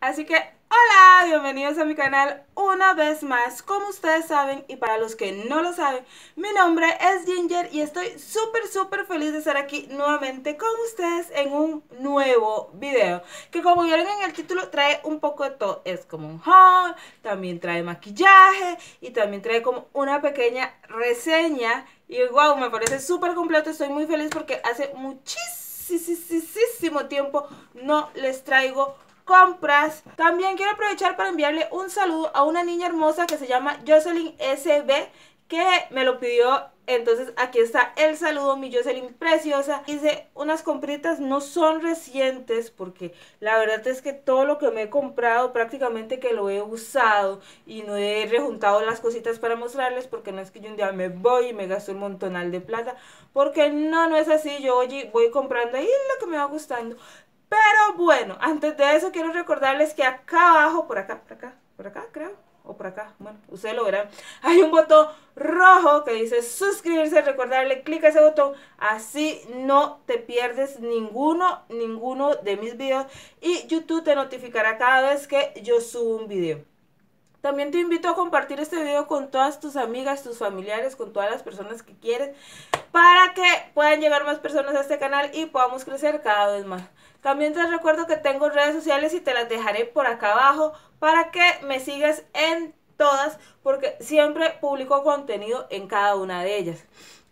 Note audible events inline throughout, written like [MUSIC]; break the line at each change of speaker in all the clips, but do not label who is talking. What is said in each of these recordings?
Así que hola, bienvenidos a mi canal una vez más. Como ustedes saben y para los que no lo saben, mi nombre es Ginger y estoy súper súper feliz de estar aquí nuevamente con ustedes en un nuevo video. Que como vieron en el título trae un poco de todo. Es como un haul, también trae maquillaje y también trae como una pequeña reseña. Y wow, me parece súper completo, estoy muy feliz porque hace muchísimo tiempo no les traigo compras. También quiero aprovechar para enviarle un saludo a una niña hermosa que se llama Jocelyn SB que me lo pidió. Entonces aquí está el saludo, mi Jocelyn preciosa. Hice unas compritas, no son recientes porque la verdad es que todo lo que me he comprado prácticamente que lo he usado y no he rejuntado las cositas para mostrarles porque no es que yo un día me voy y me gasto un montonal de plata. Porque no, no es así, yo voy, comprando ahí lo que me va gustando. Pero bueno, antes de eso quiero recordarles que acá abajo, por acá, por acá, por acá creo, o por acá, bueno, ustedes lo verán, hay un botón rojo que dice suscribirse, recordarle, clic ese botón, así no te pierdes ninguno, ninguno de mis videos y YouTube te notificará cada vez que yo subo un video. También te invito a compartir este video con todas tus amigas, tus familiares, con todas las personas que quieres, para que puedan llegar más personas a este canal y podamos crecer cada vez más. También te recuerdo que tengo redes sociales y te las dejaré por acá abajo para que me sigas en todas porque siempre publico contenido en cada una de ellas.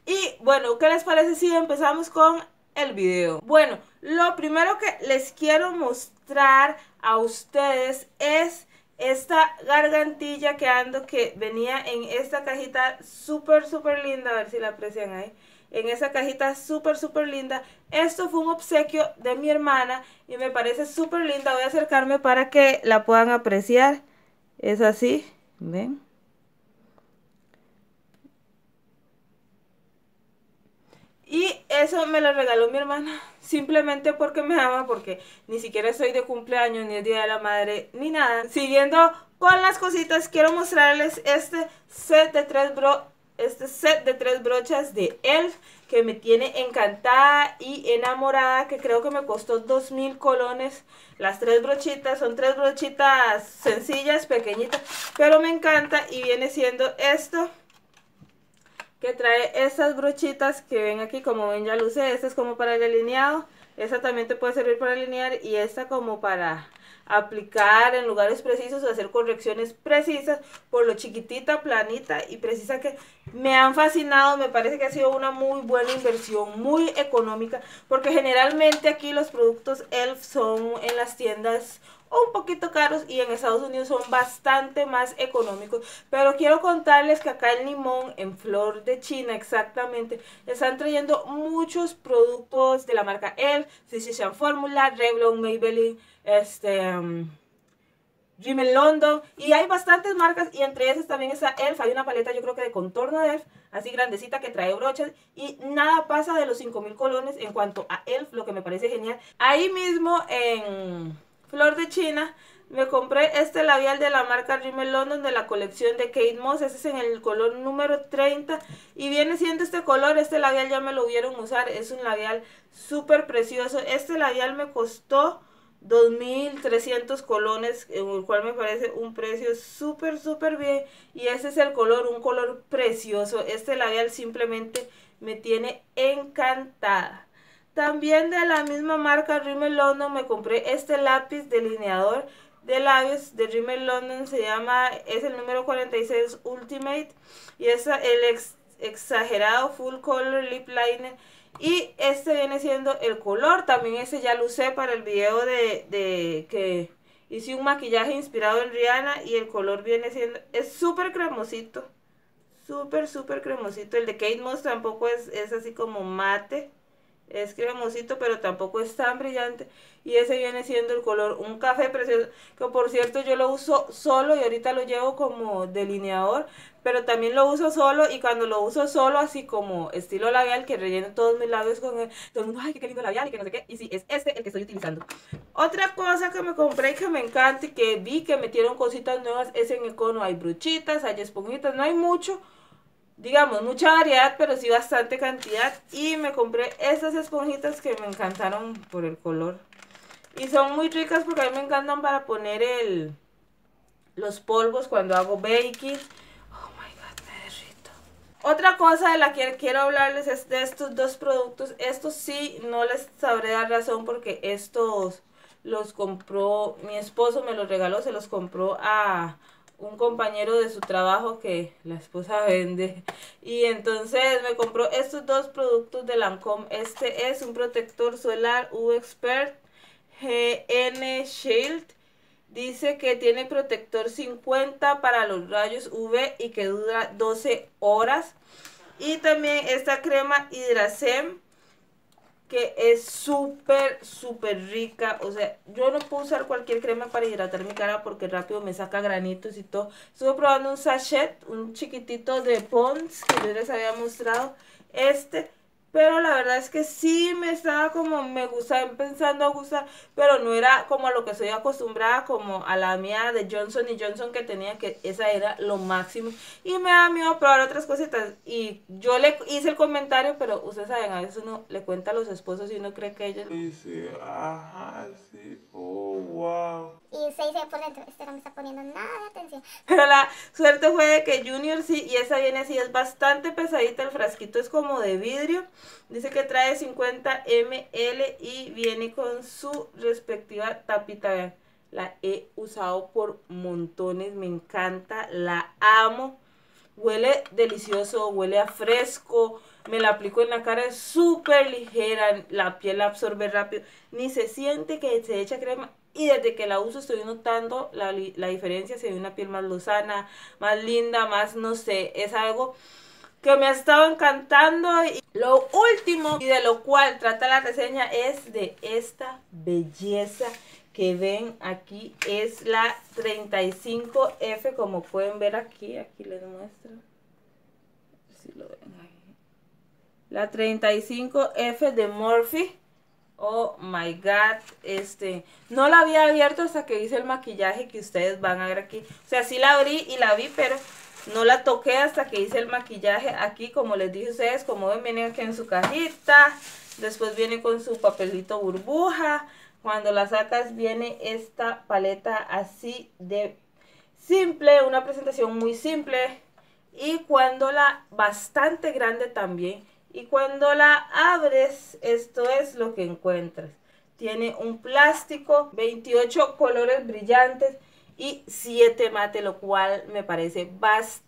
Y bueno, ¿qué les parece si empezamos con el video? Bueno, lo primero que les quiero mostrar a ustedes es esta gargantilla que ando que venía en esta cajita súper súper linda, a ver si la aprecian ahí en esa cajita súper, súper linda. Esto fue un obsequio de mi hermana y me parece súper linda. Voy a acercarme para que la puedan apreciar. Es así, ¿ven? Y eso me lo regaló mi hermana, [LAUGHS] simplemente porque me ama, porque ni siquiera soy de cumpleaños, ni el Día de la Madre, ni nada. Siguiendo con las cositas, quiero mostrarles este set de tres bro este set de tres brochas de ELF que me tiene encantada y enamorada que creo que me costó dos mil colones las tres brochitas son tres brochitas sencillas pequeñitas pero me encanta y viene siendo esto que trae estas brochitas que ven aquí como ven ya luce esta es como para el alineado esta también te puede servir para alinear y esta como para aplicar en lugares precisos o hacer correcciones precisas por lo chiquitita, planita y precisa que me han fascinado, me parece que ha sido una muy buena inversión, muy económica, porque generalmente aquí los productos ELF son en las tiendas un poquito caros y en Estados Unidos son bastante más económicos. Pero quiero contarles que acá en Limón, en Flor de China exactamente, están trayendo muchos productos de la marca ELF, Physician Formula, Revlon, Maybelline, este... Um, London y hay bastantes marcas y entre esas también está ELF, hay una paleta yo creo que de contorno de ELF, así grandecita que trae brochas y nada pasa de los 5000 colones en cuanto a ELF, lo que me parece genial. Ahí mismo en Flor de China me compré este labial de la marca Rimmel London de la colección de Kate Moss. Este es en el color número 30. Y viene siendo este color. Este labial ya me lo vieron usar. Es un labial súper precioso. Este labial me costó 2.300 colones. En el cual me parece un precio súper, súper bien. Y este es el color. Un color precioso. Este labial simplemente me tiene encantada. También de la misma marca Rimmel London me compré este lápiz delineador de labios de Rimmel London. Se llama, es el número 46 Ultimate. Y es el exagerado Full Color Lip Liner. Y este viene siendo el color. También ese ya lo usé para el video de, de que hice un maquillaje inspirado en Rihanna. Y el color viene siendo, es súper cremosito. Súper, súper cremosito. El de Kate Moss tampoco es, es así como mate es cremosito pero tampoco es tan brillante. Y ese viene siendo el color un café precioso que por cierto yo lo uso solo y ahorita lo llevo como delineador pero también lo uso solo y cuando lo uso solo así como estilo labial que relleno todos mis labios con él todo el mundo ay qué lindo labial y que no sé qué y sí es este el que estoy utilizando. Otra cosa que me compré y que me encanta y que vi que metieron cositas nuevas es en Econo hay bruchitas hay esponjitas no hay mucho digamos, mucha variedad, pero sí bastante cantidad. Y me compré estas esponjitas que me encantaron por el color. Y son muy ricas porque a mí me encantan para poner el, los polvos cuando hago baking. Oh my god, me derrito. Otra cosa de la que quiero hablarles es de estos dos productos. Estos sí no les sabré dar razón porque estos los compró, mi esposo me los regaló, se los compró a un compañero de su trabajo que la esposa vende. Y entonces me compró estos dos productos de Lancome. Este es un protector solar U-Expert GN Shield. Dice que tiene protector 50 para los rayos UV y que dura 12 horas. Y también esta crema Hidrasem que es súper, súper rica. O sea, yo no puedo usar cualquier crema para hidratar mi cara porque rápido me saca granitos y todo. Estuve probando un sachet, un chiquitito de Pond's que yo les había mostrado. Este pero la verdad es que sí me estaba como, me gusta, empezando a gustar, pero no era como a lo que soy acostumbrada, como a la mía de Johnson y Johnson que tenía, que esa era lo máximo. Y me da miedo probar otras cositas. Y yo le hice el comentario, pero ustedes saben, a veces uno le cuenta a los esposos y uno cree que ellos...
Dice, ajá, sí, oh, wow.
Y usted dice por dentro, este no me está poniendo nada de atención.
Pero la suerte fue de que Junior sí, y esa viene así, es bastante pesadita, el frasquito es como de vidrio. Dice que trae 50 ml y viene con su respectiva tapita. La he usado por montones, me encanta, la amo. Huele delicioso, huele a fresco. Me la aplico en la cara, es súper ligera, la piel la absorbe rápido. Ni se siente que se echa crema. Y desde que la uso estoy notando la, la diferencia. Se ve una piel más lozana, más linda, más, no sé, es algo que me ha estado encantando. Y lo último y de lo cual trata la reseña es de esta belleza que ven aquí. Es la 35F, como pueden ver aquí. Aquí les muestro. Si lo ven ahí. La 35F de Morphe. Oh my god, este, no la había abierto hasta que hice el maquillaje que ustedes van a ver aquí. O sea, sí la abrí y la vi, pero no la toqué hasta que hice el maquillaje aquí, como les dije a ustedes, como ven, viene aquí en su cajita. Después viene con su papelito burbuja. Cuando la sacas viene esta paleta así de simple, una presentación muy simple. Y cuando la, bastante grande también. Y cuando la abres, esto es lo que encuentras. Tiene un plástico, 28 colores brillantes y 7 mate, lo cual me parece bastante.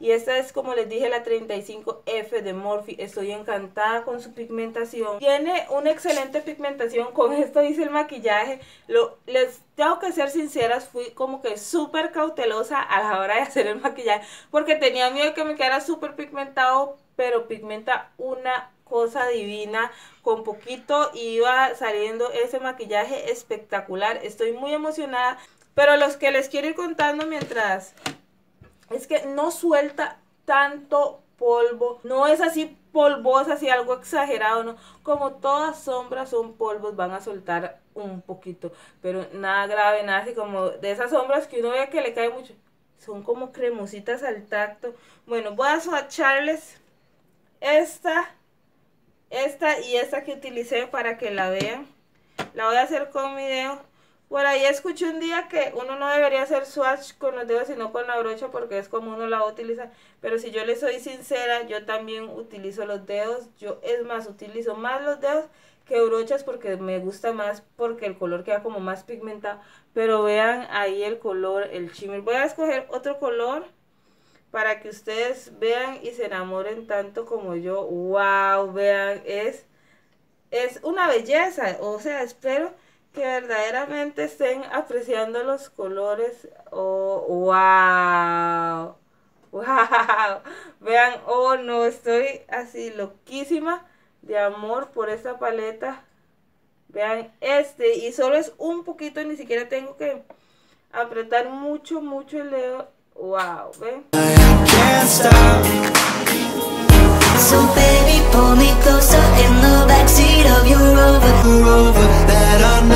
Y esta es, como les dije, la 35F de Morphe. Estoy encantada con su pigmentación. Tiene una excelente pigmentación. Con esto hice el maquillaje. Lo, les tengo que ser sinceras, fui como que súper cautelosa a la hora de hacer el maquillaje. Porque tenía miedo que me quedara súper pigmentado. Pero pigmenta una cosa divina con poquito iba saliendo ese maquillaje espectacular estoy muy emocionada pero los que les quiero ir contando mientras es que no suelta tanto polvo, no es así polvosa, así algo exagerado, ¿no? Como todas sombras son polvos, van a soltar un poquito, pero nada grave, nada así como de esas sombras que uno ve que le cae mucho. Son como cremositas al tacto. Bueno, voy a swatcharles esta, esta y esta que utilicé para que la vean. La voy a hacer con mi por ahí escuché un día que uno no debería hacer swatch con los dedos, sino con la brocha, porque es como uno la utiliza. Pero si yo le soy sincera, yo también utilizo los dedos. Yo, es más, utilizo más los dedos que brochas porque me gusta más, porque el color queda como más pigmentado. Pero vean ahí el color, el shimmer. Voy a escoger otro color para que ustedes vean y se enamoren tanto como yo. ¡Wow! Vean, es, es una belleza. O sea, espero que verdaderamente estén apreciando los colores. Oh, wow. Wow. Vean, oh no, estoy así loquísima de amor por esta paleta. Vean este y solo es un poquito, ni siquiera tengo que apretar mucho, mucho el dedo. Wow, ven. So baby, pull me closer in the backseat of your Rover, that I know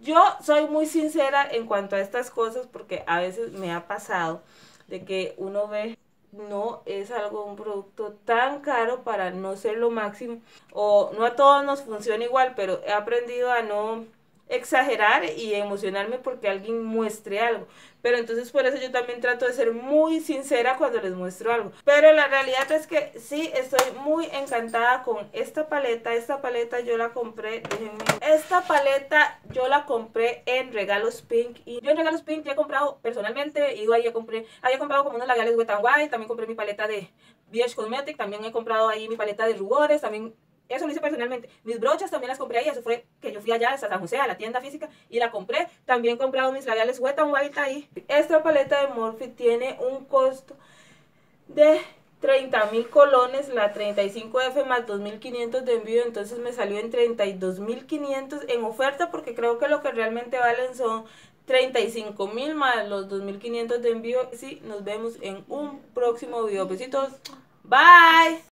Yo soy muy sincera en cuanto a estas cosas porque a veces me ha pasado de que uno ve no es algo, un producto tan caro para no ser lo máximo. O no a todos nos funciona igual, pero he aprendido a no exagerar y emocionarme porque alguien muestre algo. Pero entonces por eso yo también trato de ser muy sincera cuando les muestro algo. Pero la realidad es que sí, estoy muy encantada con esta paleta. Esta paleta yo la compré. Esta paleta yo la compré en Regalos Pink. Y yo en Regalos Pink ya he comprado personalmente. Ahí ya compré, había comprado como unos labiales Wet n Wild. También compré mi paleta de BH Cosmetic. También he comprado ahí mi paleta de rubores. También eso lo hice personalmente. Mis brochas también las compré ahí. Eso fue que yo fui allá a San José, a la tienda física, y la compré. También he comprado mis labiales Wet n Wild ahí. Esta paleta de Morphe tiene un costo de 30 mil colones, la 35F más 2.500 de envío, entonces me salió en 32.500 en oferta porque creo que lo que realmente valen son 35 mil más los 2.500 de envío. Sí, nos vemos en un próximo video. Besitos. Bye.